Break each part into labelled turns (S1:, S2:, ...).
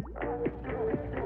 S1: Thank you.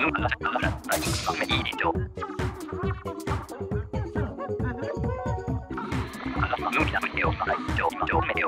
S1: n d
S2: Thank you.